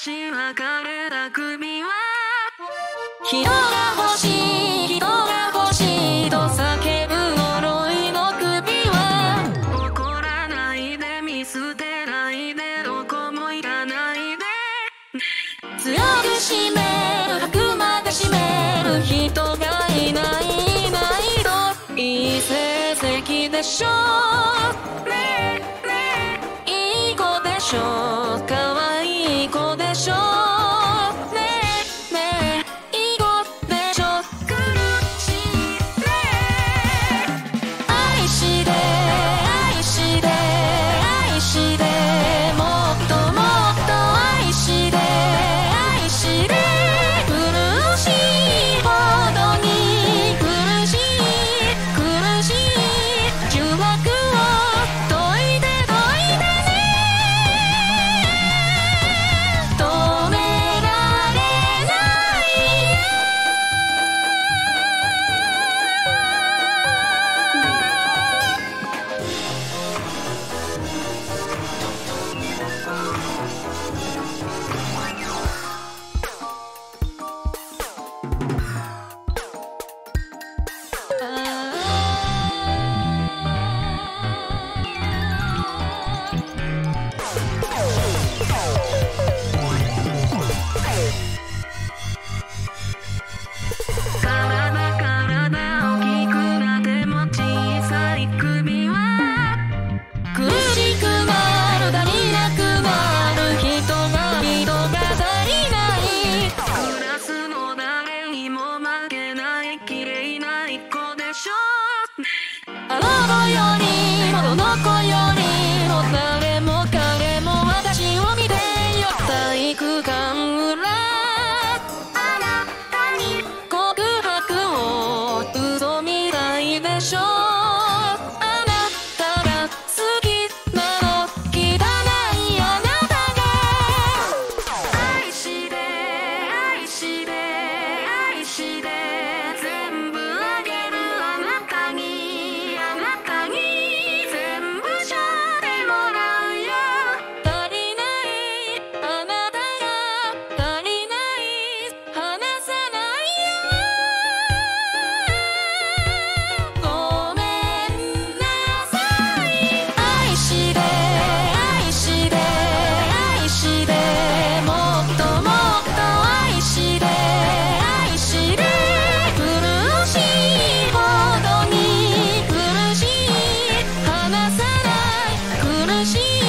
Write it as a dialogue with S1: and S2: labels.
S1: し別れた組は人が欲しい人が欲しいと叫ぶ呪いの首は怒らないで見捨てないでどこも行かないで強く締めるあくまで締める人がいないいないといい成績でしょうねえねえいい子でしょうか子スの誰にも負けない綺麗な子でしょあの子よりもどの子 she